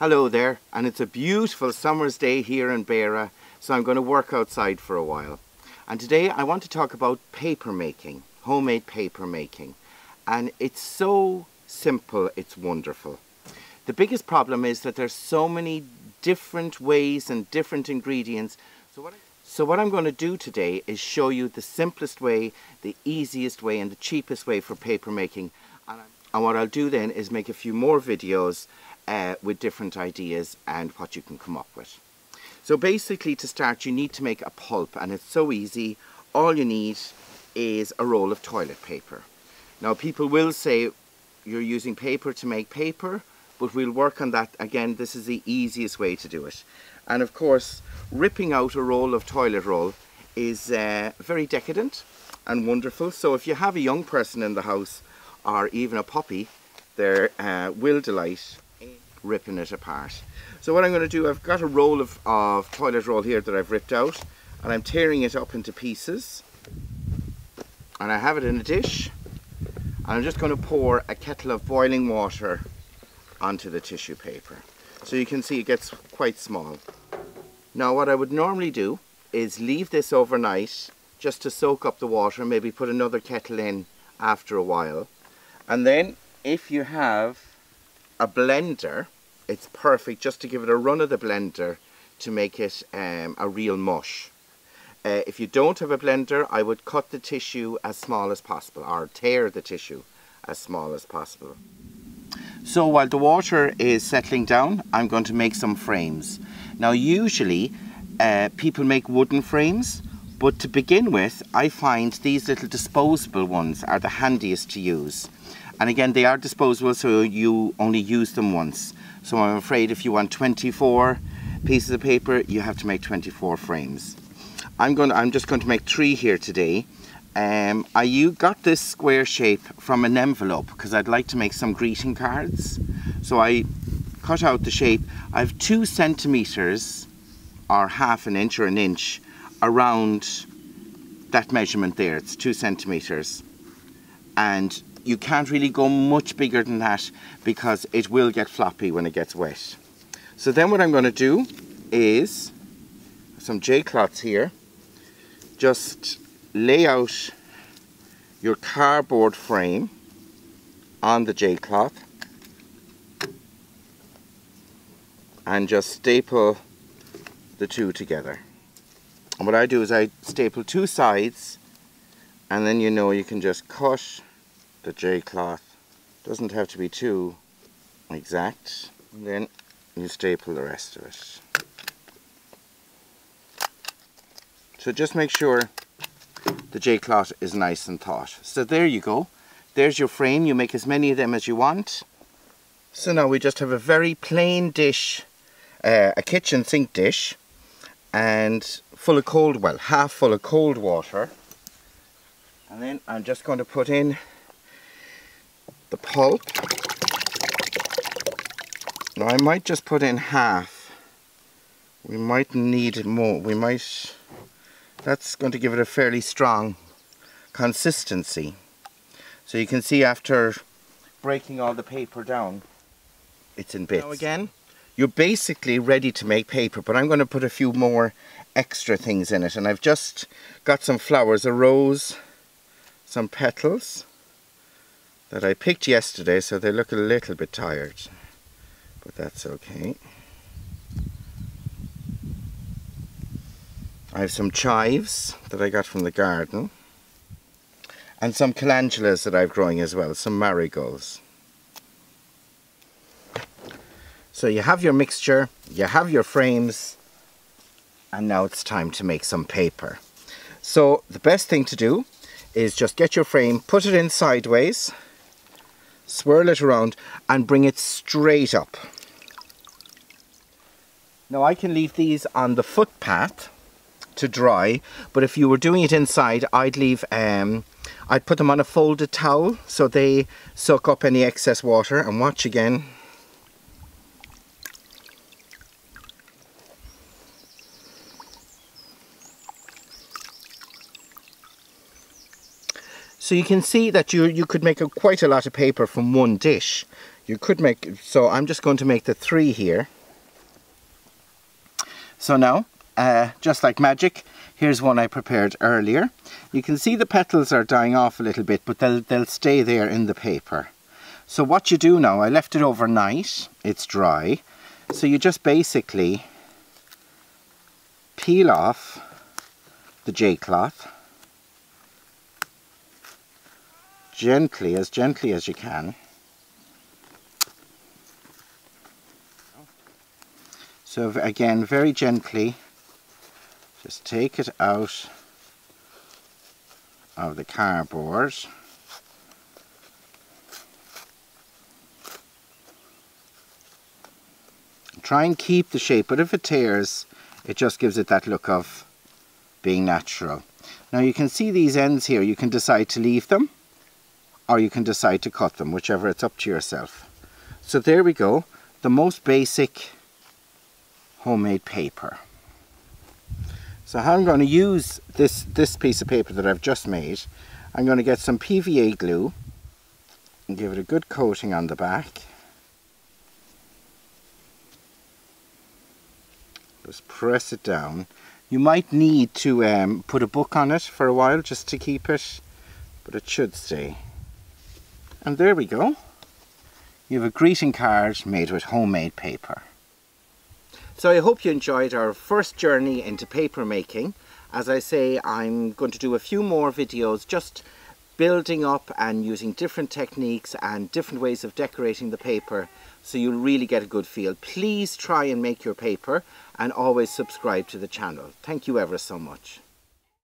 Hello there, and it's a beautiful summer's day here in Beira, so I'm going to work outside for a while. And today I want to talk about paper making, homemade paper making. And it's so simple, it's wonderful. The biggest problem is that there's so many different ways and different ingredients. So what, I, so what I'm going to do today is show you the simplest way, the easiest way and the cheapest way for paper making. And, and what I'll do then is make a few more videos uh, with different ideas and what you can come up with. So basically to start you need to make a pulp and it's so easy. All you need is a roll of toilet paper. Now people will say you're using paper to make paper but we'll work on that again this is the easiest way to do it and of course ripping out a roll of toilet roll is uh, very decadent and wonderful so if you have a young person in the house or even a puppy they uh, will delight ripping it apart. So what I'm going to do, I've got a roll of, of toilet roll here that I've ripped out and I'm tearing it up into pieces and I have it in a dish and I'm just going to pour a kettle of boiling water onto the tissue paper. So you can see it gets quite small. Now what I would normally do is leave this overnight just to soak up the water, maybe put another kettle in after a while. And then if you have a blender, it's perfect just to give it a run of the blender to make it um, a real mush. Uh, if you don't have a blender, I would cut the tissue as small as possible or tear the tissue as small as possible. So while the water is settling down, I'm going to make some frames. Now usually uh, people make wooden frames, but to begin with, I find these little disposable ones are the handiest to use. And again, they are disposable, so you only use them once. So I'm afraid if you want 24 pieces of paper, you have to make 24 frames. I'm going. To, I'm just going to make three here today. Um, I you got this square shape from an envelope because I'd like to make some greeting cards. So I cut out the shape. I have two centimeters or half an inch or an inch around that measurement there. It's two centimeters. And you can't really go much bigger than that because it will get floppy when it gets wet. So then what I'm going to do is some J-cloths here. Just lay out your cardboard frame on the J-cloth and just staple the two together. And what I do is I staple two sides and then you know you can just cut the J cloth. Doesn't have to be too exact. And then you staple the rest of it. So just make sure the J cloth is nice and taut. So there you go. There's your frame. You make as many of them as you want. So now we just have a very plain dish uh, a kitchen sink dish and full of cold well half full of cold water and then I'm just going to put in the pulp. Now I might just put in half. We might need more. We might, that's going to give it a fairly strong consistency. So you can see after breaking all the paper down, it's in bits. Now again, you're basically ready to make paper, but I'm going to put a few more extra things in it. And I've just got some flowers, a rose, some petals, that I picked yesterday so they look a little bit tired but that's okay I have some chives that I got from the garden and some calendulas that I've growing as well, some marigolds. So you have your mixture, you have your frames, and now it's time to make some paper. So the best thing to do is just get your frame, put it in sideways, swirl it around and bring it straight up. Now I can leave these on the footpath to dry, but if you were doing it inside, I'd leave, um, I'd put them on a folded towel so they soak up any excess water and watch again. So you can see that you, you could make a, quite a lot of paper from one dish. you could make, so I'm just going to make the three here. So now, uh, just like magic, here's one I prepared earlier. You can see the petals are dying off a little bit, but they'll, they'll stay there in the paper. So what you do now, I left it overnight, it's dry. So you just basically peel off the J-cloth gently, as gently as you can. So again, very gently, just take it out of the cardboard. Try and keep the shape, but if it tears, it just gives it that look of being natural. Now you can see these ends here, you can decide to leave them or you can decide to cut them, whichever it's up to yourself. So there we go, the most basic homemade paper. So how I'm going to use this, this piece of paper that I've just made, I'm going to get some PVA glue and give it a good coating on the back. Just press it down. You might need to um, put a book on it for a while just to keep it, but it should stay. And there we go. You have a greeting card made with homemade paper. So I hope you enjoyed our first journey into paper making. As I say, I'm going to do a few more videos just building up and using different techniques and different ways of decorating the paper so you'll really get a good feel. Please try and make your paper and always subscribe to the channel. Thank you ever so much.